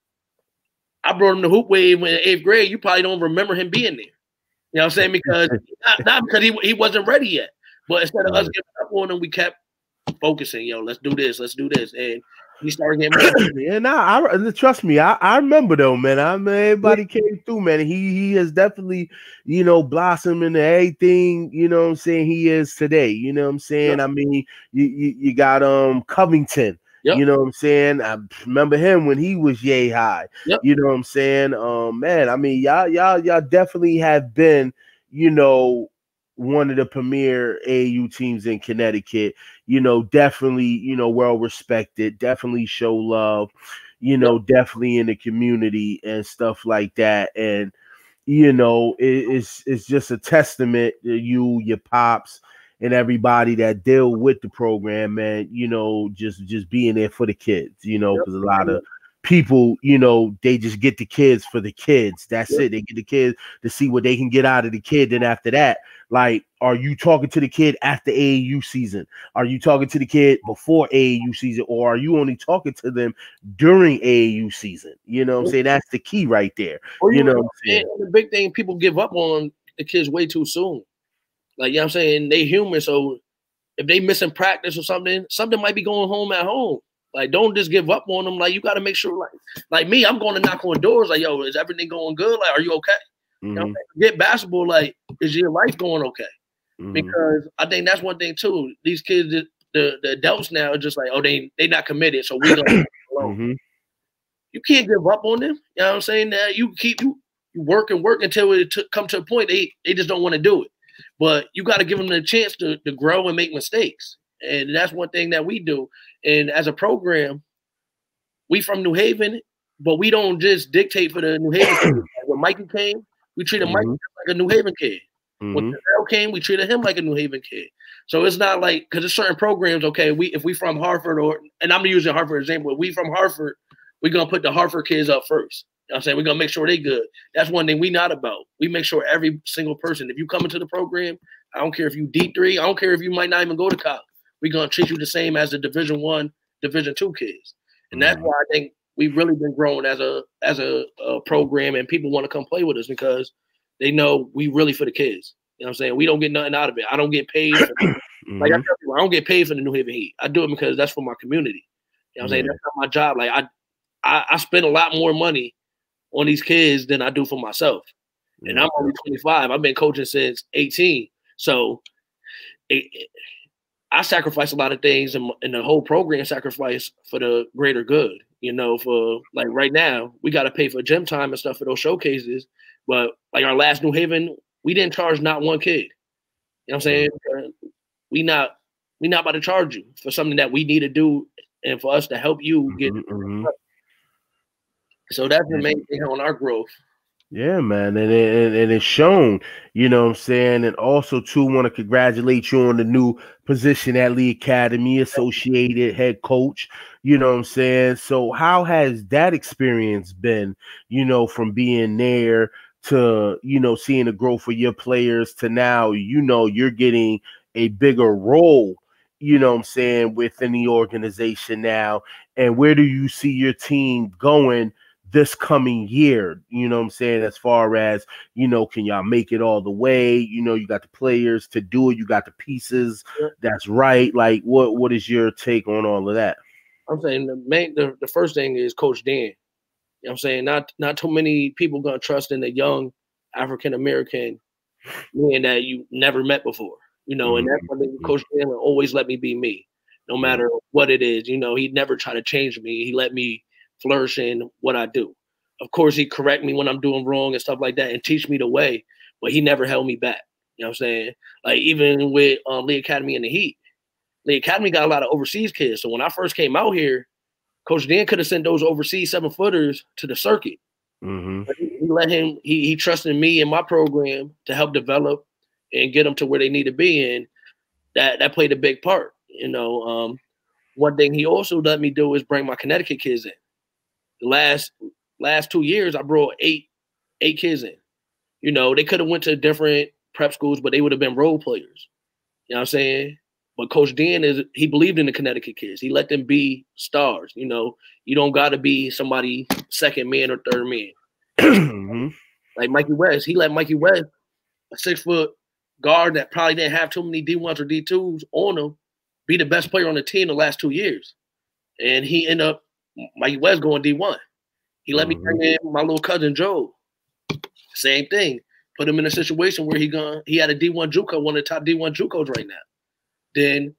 I brought him to hoop wave in eighth grade. You probably don't remember him being there. You know what I'm saying? Because not, not because he, he wasn't ready yet, but instead of us giving up on him, we kept focusing. Yo, let's do this, let's do this, and he started getting. yeah, nah, I trust me. I, I remember though, man. I mean, everybody came through, man. He he has definitely, you know, blossomed into everything. You know what I'm saying? He is today. You know what I'm saying? Yeah. I mean, you, you you got um Covington. Yep. You know what I'm saying? I remember him when he was yay high. Yep. You know what I'm saying? Um, man, I mean, y'all, y'all, y'all definitely have been, you know, one of the premier AU teams in Connecticut. You know, definitely, you know, well respected. Definitely show love. You know, definitely in the community and stuff like that. And you know, it, it's it's just a testament to you, your pops, and everybody that deal with the program, man, you know, just just being there for the kids, you know, because a lot of people, you know, they just get the kids for the kids. That's it. They get the kids to see what they can get out of the kid. Then after that, like, are you talking to the kid after AAU season? Are you talking to the kid before AAU season, or are you only talking to them during AAU season? You know, what I'm saying that's the key right there. Or you, you know, the big thing people give up on the kids way too soon. Like, you know what I'm saying? They human, so if they missing practice or something, something might be going home at home. Like, don't just give up on them. Like, you got to make sure. Like, like me, I'm going to knock on doors. Like, yo, is everything going good? Like, are you okay? Mm-hmm. You know, mm-hmm. get basketball. Like, is your life going okay? Mm-hmm. Because I think that's one thing too. These kids, the, the adults now are just like, oh, they they not committed, so we don't. mm-hmm. You can't give up on them. You know what I'm saying? That you keep you, you work and work until it t- come to a point they they just don't want to do it. But you got to give them the chance to, to grow and make mistakes. And that's one thing that we do. And as a program, we from New Haven, but we don't just dictate for the New Haven. when Mikey came, we treated mm-hmm. Mikey like a New Haven kid. Mm-hmm. When Terrell came, we treated him like a New Haven kid. So it's not like because there's certain programs. Okay, we if we from Hartford or and I'm using Hartford example. If we from Hartford, we're gonna put the Hartford kids up first. You know I'm saying? We're gonna make sure they good. That's one thing we not about. We make sure every single person, if you come into the program, I don't care if you D3, I don't care if you might not even go to college. We're gonna treat you the same as the division one, division two kids. And that's mm-hmm. why I think we've really been growing as a as a, a program and people want to come play with us because they know we really for the kids. You know what I'm saying? We don't get nothing out of it. I don't get paid. For, mm-hmm. Like I tell people, I don't get paid for the New Haven Heat. I do it because that's for my community. You know what I'm saying? That's not my job. Like I, I, I spend a lot more money on these kids than I do for myself. And I'm only 25. I've been coaching since 18. So it, I sacrifice a lot of things and, and the whole program sacrifice for the greater good. You know, for like right now, we got to pay for gym time and stuff for those showcases. But like our last New Haven, we didn't charge not one kid. You know what I'm saying? We not we not about to charge you for something that we need to do and for us to help you get mm-hmm. mm-hmm. So that's the main thing on our growth. Yeah, man, and, and it's shown, you know what I'm saying, and also too want to congratulate you on the new position at Lee Academy, associated head coach. You know what I'm saying. So how has that experience been? You know, from being there to you know seeing the growth for your players to now, you know, you're getting a bigger role. You know what I'm saying within the organization now, and where do you see your team going? This coming year, you know what I'm saying? As far as, you know, can y'all make it all the way? You know, you got the players to do it, you got the pieces. That's right. Like what what is your take on all of that? I'm saying the main the, the first thing is Coach Dan. You know what I'm saying? Not not too many people gonna trust in a young African American man that you never met before. You know, mm-hmm. and that's one thing Coach Dan always let me be me, no matter what it is. You know, he never try to change me. He let me flourish in what I do. Of course, he correct me when I'm doing wrong and stuff like that and teach me the way, but he never held me back. You know what I'm saying? Like even with um, Lee Academy and the Heat, Lee Academy got a lot of overseas kids. So when I first came out here, Coach Dan could have sent those overseas seven footers to the circuit. Mm-hmm. He, he, let him. He, he trusted me and my program to help develop and get them to where they need to be, and that that played a big part. You know, um, one thing he also let me do is bring my Connecticut kids in the last last two years, I brought eight eight kids in. You know, they could have went to different prep schools, but they would have been role players. You know what I'm saying? But Coach Dan is he believed in the Connecticut kids. He let them be stars. You know, you don't got to be somebody second man or third man. mm-hmm. Like Mikey West, he let Mikey West, a six foot guard that probably didn't have too many D ones or D twos on him, be the best player on the team the last two years, and he ended up Mikey West going D1. He let mm-hmm. me bring in my little cousin Joe. Same thing. Put him in a situation where he gone he had a D1 JUCO, one of the top D1 JUCOs right now. Then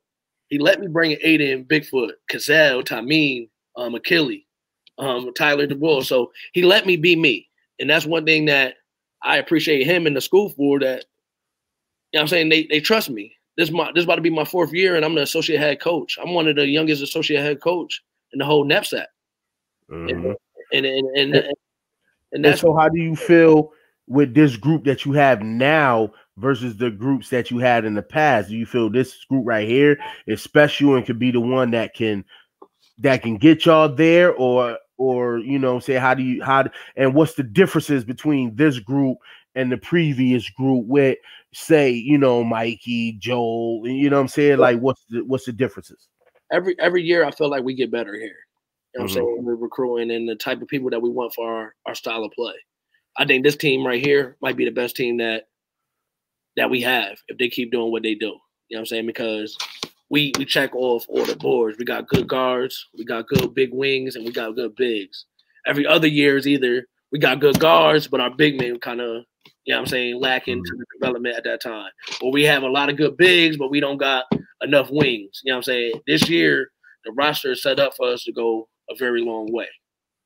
he let me bring in Aiden, Bigfoot, Cazell, Tameen, um, Achille, um, Tyler DeWall. So he let me be me. And that's one thing that I appreciate him in the school for that, you know I'm saying? They they trust me. This my this about to be my fourth year, and I'm the associate head coach. I'm one of the youngest associate head coach and the whole NEPSAC. Mm-hmm. And, and, and, and, and, that's so how do you feel with this group that you have now versus the groups that you had in the past? Do you feel this group right here is special and could be the one that can that can get y'all there, or or you know, say how do you how and what's the differences between this group and the previous group with say, you know, Mikey, Joel, you know what I'm saying? Like what's the what's the differences? Every every year I feel like we get better here. You know what mm-hmm. I'm saying? We're recruiting and the type of people that we want for our, our style of play. I think this team right here might be the best team that that we have if they keep doing what they do. You know what I'm saying? Because we we check off all the boards. We got good guards, we got good big wings, and we got good bigs. Every other year is either we got good guards, but our big men kind of, you know what I'm saying, lacking to the development at that time. Or we have a lot of good bigs, but we don't got enough wings. You know what I'm saying? This year, the roster is set up for us to go a very long way.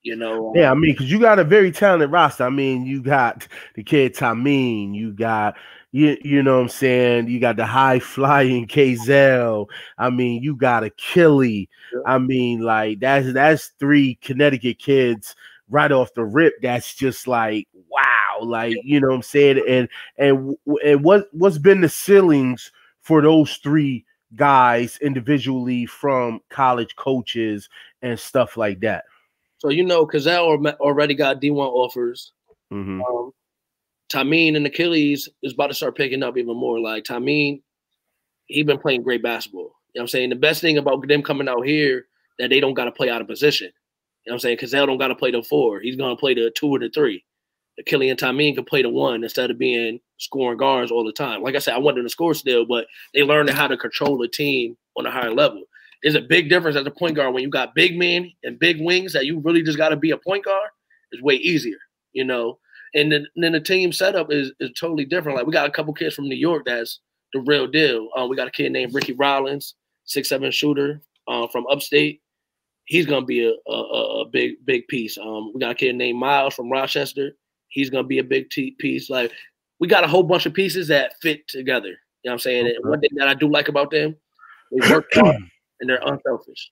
You know, um, yeah, I mean, because you got a very talented roster. I mean, you got the kid Tamim, you got you, you know what I'm saying? You got the high flying Kazel. I mean, you got Achille. Yeah. I mean, like that's that's three Connecticut kids right off the rip. That's just like wow, like you know what I'm saying? And and and what what's been the ceilings for those three guys individually from college coaches and stuff like that? So you know, Kazel already got D1 offers. Mm-hmm. Um, and Achilles is about to start picking up even more. Like Tamim, he been playing great basketball. You know what I'm saying? The best thing about them coming out here that they don't got to play out of position. You know what I'm saying? Kazel don't got to play the four. He's gonna play the two or the three. Achilles and Tamim can play the one instead of being scoring guards all the time. Like I said, I wanted to score still, but they learned how to control the team on a higher level. There's a big difference as a point guard when you got big men and big wings that you really just got to be a point guard. It's way easier, you know. And then, then the team setup is is totally different. Like we got a couple kids from New York that's the real deal. Uh, we got a kid named Ricky Rollins, six seven shooter uh, from upstate. He's gonna be a, a, a big big piece. Um, we got a kid named Miles from Rochester. He's gonna be a big t- piece. Like we got a whole bunch of pieces that fit together. You know what I'm saying? And one thing that I do like about them, they work hard and they're unselfish.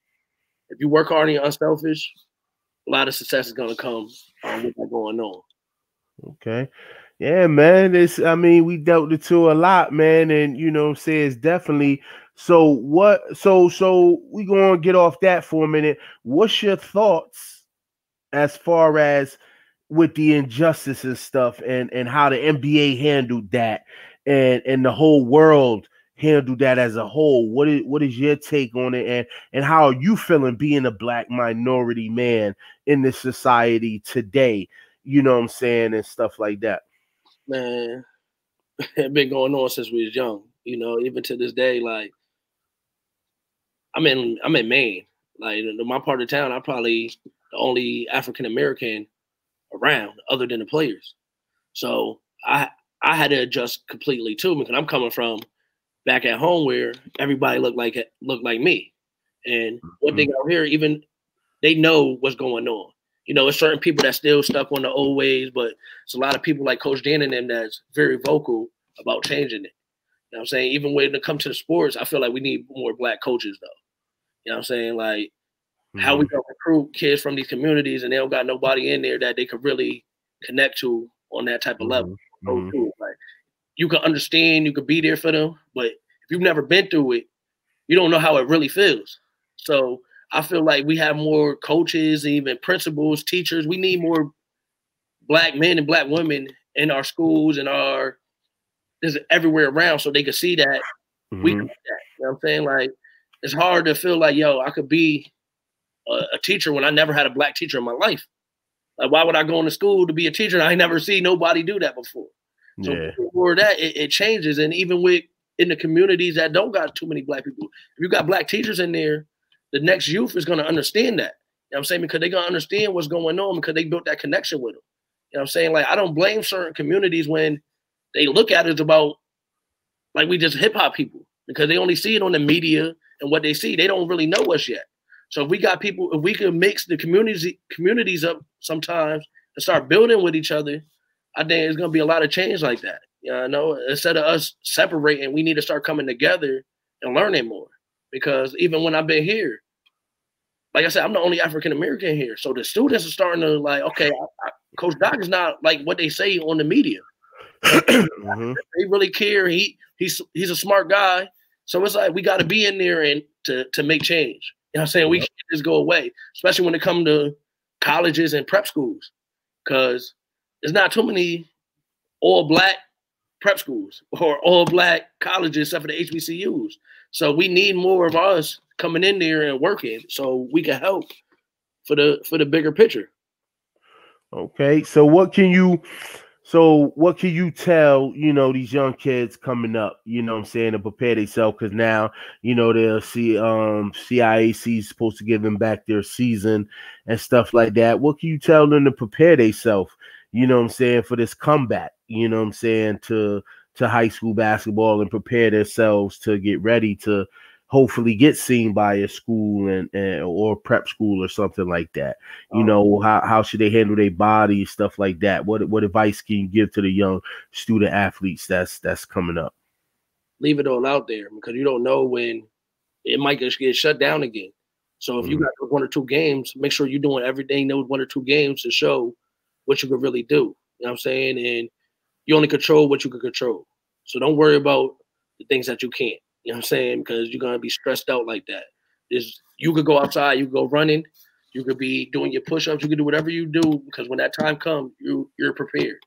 If you work hard and you're unselfish, a lot of success is going to come um, with that going on. Okay. Yeah, man. It's I mean, we dealt the two a lot, man, and you know I'm saying it's definitely so what so so we gonna get off that for a minute. What's your thoughts as far as with the injustices stuff and and how the NBA handled that and and the whole world handle that as a whole. What is what is your take on it, and and how are you feeling being a black minority man in this society today? You know what I'm saying, and stuff like that. Man, it been going on since we was young. You know, even to this day, like I'm in I'm in Maine. Like in my part of town, I'm probably the only African American around other than the players. So I I had to adjust completely too because I'm coming from back at home where everybody looked like looked like me. And one thing mm-hmm. out here, even they know what's going on. You know, it's certain people that still stuck on the old ways, but it's a lot of people like Coach Dan and them that's very vocal about changing it. You know what I'm saying? Even when it comes to the sports, I feel like we need more black coaches though. You know what I'm saying? Like how we mm-hmm. Recruit kids from these communities and they don't got nobody in there that they could really connect to on that type of level. Mm-hmm. Like you can understand, you could be there for them, but if you've never been through it, you don't know how it really feels. So I feel like we have more coaches, even principals, teachers. We need more black men and black women in our schools and our is everywhere around so they can see that mm-hmm. we can that. You know what I'm saying? Like it's hard to feel like, yo, I could be a, teacher when I never had a black teacher in my life. Like, why would I go into school to be a teacher? I never see nobody do that before. So yeah. for that, it, it, changes. And even with in the communities that don't got too many black people, if you got black teachers in there, the next youth is going to understand that. You know what I'm saying? Because they're going to understand what's going on because they built that connection with them. You know what I'm saying? Like, I don't blame certain communities when they look at it about like we just hip hop people because they only see it on the media and what they see. They don't really know us yet. So if we got people, if we can mix the communities communities up sometimes and start building with each other, I think it's gonna be a lot of change like that. You know, instead of us separating, we need to start coming together and learning more. Because even when I've been here, like I said, I'm the only African American here. So the students are starting to like, okay, I, I, Coach Doc is not like what they say on the media. mm-hmm. They really care. He he's he's a smart guy. So it's like we got to be in there and to to make change. You know what I'm saying? We can't just go away, especially when it comes to colleges and prep schools because there's not too many all black prep schools or all black colleges except for the HBCUs. So we need more of us coming in there and working so we can help for the for the bigger picture. Okay, so what can you so what can you tell, you know, these young kids coming up, you know I'm saying, to prepare themselves because now, you know, they'll see um CIAC supposed to give them back their season and stuff like that. What can you tell them to prepare themselves, you know I'm saying, for this comeback, you know I'm saying, to to high school basketball and prepare themselves to get ready to hopefully get seen by a school and, and or prep school or something like that. You um, know, how, how should they handle their body, stuff like that. What what advice can you give to the young student athletes that's that's coming up? Leave it all out there because you don't know when it might just get shut down again. So if mm-hmm. you got one or two games, make sure you're doing everything those one or two games to show what you can really do. You know what I'm saying? And you only control what you can control. So don't worry about the things that you can't. You know what I'm saying? Because you're gonna be stressed out like that. Is you could go outside, you go running, you could be doing your push-ups, you could do whatever you do because when that time comes, you you're prepared.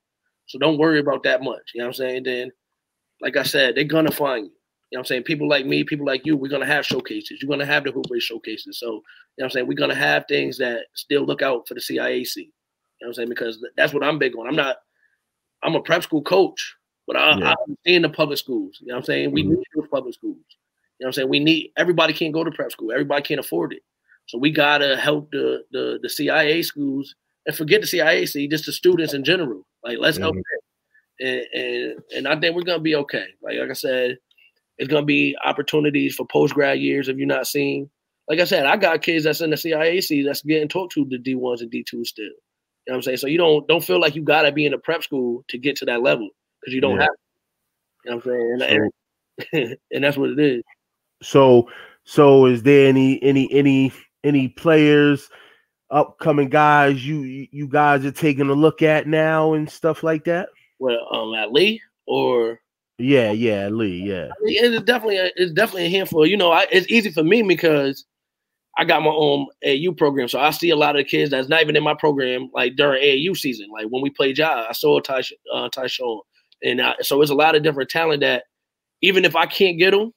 So don't worry about that much. You know what I'm saying? Then, like I said, they're gonna find you. You know what I'm saying? People like me, people like you, we're gonna have showcases. You're gonna have the hoop wave showcases. So, you know what I'm saying? We're gonna have things that still look out for the CIAC. You know what I'm saying? Because that's what I'm big on. I'm not, I'm a prep school coach, but I, yeah. I'm in the public schools. You know what I'm saying? We mm-hmm. need those public schools. You know what I'm saying? We need everybody can't go to prep school. Everybody can't afford it. So we gotta help the the the CIA schools and forget the CIAC, just the students in general. Like let's mm-hmm. help them. And, and and I think we're gonna be okay. Like like I said, it's gonna be opportunities for post grad years if you're not seeing. Like I said, I got kids that's in the CIAC that's getting talked to the D ones and D twos still. You know what I'm saying? So you don't don't feel like you gotta be in a prep school to get to that level because you don't yeah. have. You know what I'm saying? And, and that's what it is. So, so is there any any any any players, upcoming guys you you guys are taking a look at now and stuff like that? Well, um, at Lee or yeah, yeah, Lee, yeah. It's definitely a, it's definitely a handful. You know, I, it's easy for me because I got my own AU program, so I see a lot of the kids that's not even in my program, like during AAU season. Like when we play job, I saw Ty uh, Tyshawn, and I, so it's a lot of different talent that even if I can't get them,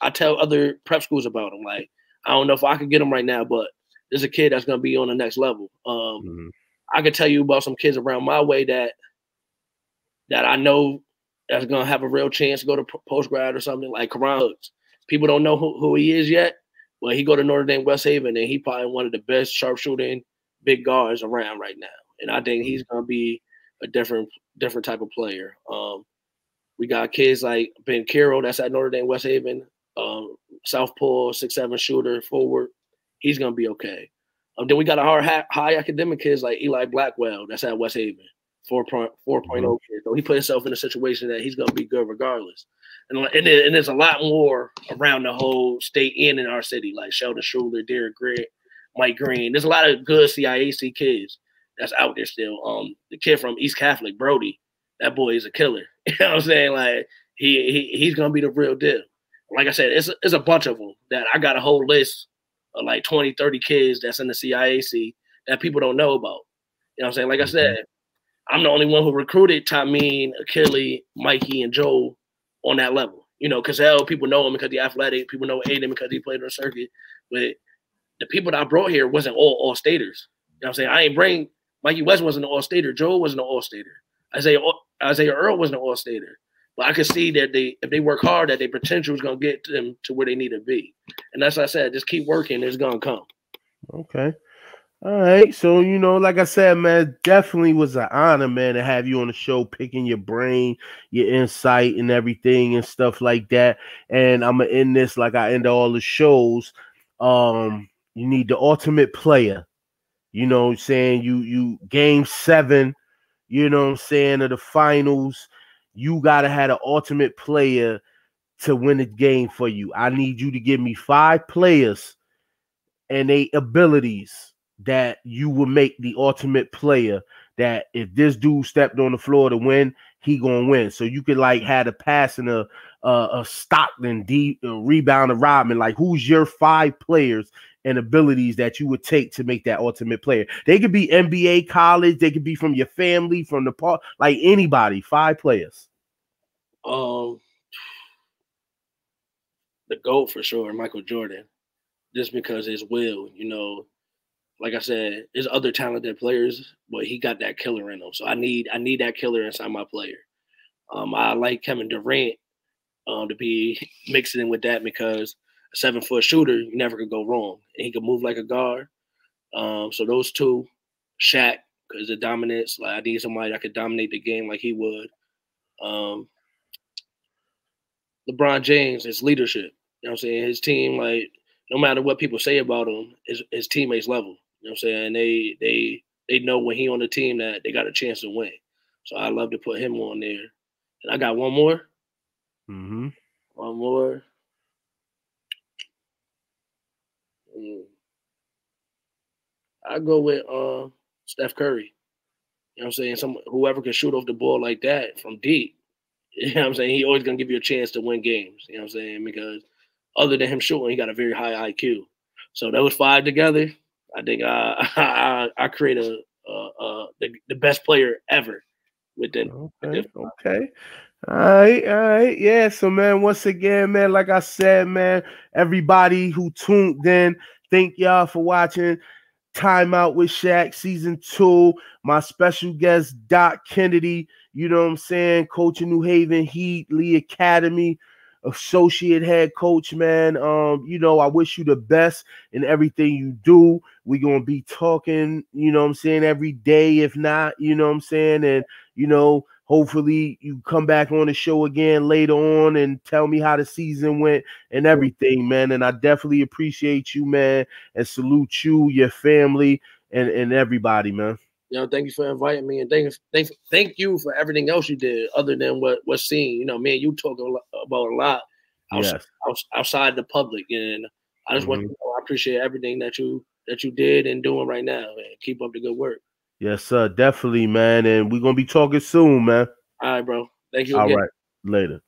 I tell other prep schools about them. Like I don't know if I could get them right now, but there's a kid that's gonna be on the next level. Um, mm-hmm. I could tell you about some kids around my way that that I know that's gonna have a real chance to go to post grad or something like Karan Hooks. People don't know who, who he is yet. but he go to Notre Dame West Haven, and he probably one of the best sharpshooting big guards around right now. And I think he's gonna be a different different type of player. Um, we got kids like Ben Carroll that's at Notre Dame West Haven, um, Southpaw, six seven shooter forward. He's gonna be okay. Um, then we got a hard high academic kids like Eli Blackwell that's at West Haven, 4.0 mm-hmm. kid. So he put himself in a situation that he's gonna be good regardless. And and, and there's a lot more around the whole state and in our city, like Sheldon Schuler, Derek Gray, Mike Green. There's a lot of good CIAC kids that's out there still. Um, the kid from East Catholic, Brody, that boy is a killer. You know what I'm saying? Like he, he he's gonna be the real deal. Like I said, it's it's a bunch of them that I got a whole list of like 20, 30 kids that's in the CIAC that people don't know about. You know what I'm saying? Like I mm-hmm. said, I'm the only one who recruited Tomine, Achille, Mikey, and Joe on that level. You know, because hell, people know him because he's athletic. People know Aiden because he played on the circuit. But the people that I brought here wasn't all all staters. You know what I'm saying? I ain't bring Mikey West wasn't an all stater. Joe wasn't an all stater. Isaiah Isaiah Earl wasn't an all stater. But I could see that they if they work hard, that their potential is gonna get them to where they need to be. And that's what I said, just keep working, it's gonna come. Okay. All right. So, you know, like I said, man, definitely was an honor, man, to have you on the show, picking your brain, your insight, and everything and stuff like that. And I'm gonna end this like I end all the shows. Um, you need the ultimate player. You know i'm saying? You you game seven you know what I'm saying, of the finals, you gotta have an ultimate player to win the game for you. I need you to give me five players and they abilities that you will make the ultimate player that if this dude stepped on the floor to win, he gonna win. So you could like have a pass and a a, a Stockton, D, uh, a rebound, a Rodman. Like who's your five players and abilities that you would take to make that ultimate player. They could be NBA, college, they could be from your family, from the part, like anybody. Five players. Um, the GOAT for sure, Michael Jordan, just because his will, you know, like I said, there's other talented players, but he got that killer in him. So I need I need that killer inside my player. Um, I like Kevin Durant um, to be mixing in with that because a seven foot shooter, you never could go wrong. And he could move like a guard. Um, so those two, Shaq, because the dominance, like I need somebody that could dominate the game like he would. Um, LeBron James, his leadership. You know what I'm saying? His team, like, no matter what people say about him, his, his teammates level. You know what I'm saying? They they they know when he on the team that they got a chance to win. So I love to put him on there. And I got one more. Mm-hmm. One more. I go with uh Steph Curry. You know what I'm saying? Some whoever can shoot off the ball like that from deep. You know what I'm saying? He always gonna give you a chance to win games. You know what I'm saying? Because other than him shooting, he got a very high IQ. So those five together, I think uh, I I create a, the, the best player ever within. Okay. Okay. All right, all right, yeah. So, man, once again, man, like I said, man, everybody who tuned in, thank y'all for watching. Time Out with Shaq season two. My special guest, Doc Kennedy. You know what I'm saying? Coaching New Haven Heat, Lee Academy associate head coach, man. Um, you know, I wish you the best in everything you do. We're gonna be talking, you know I'm saying, every day, if not, you know I'm saying, and you know, hopefully you come back on the show again later on and tell me how the season went and everything, man. And I definitely appreciate you, man, and salute you, your family, and, and everybody, man you know, thank you for inviting me, and thank thank thank you for everything else you did, other than what was seen. You know, me and you talk about a lot outside, yes. outside the public, and I just mm-hmm. want to know, I appreciate everything that you that you did and doing right now, and keep up the good work. Yes, sir, definitely, man, and we're gonna be talking soon, man. All right, bro. Thank you. Again. All right, later.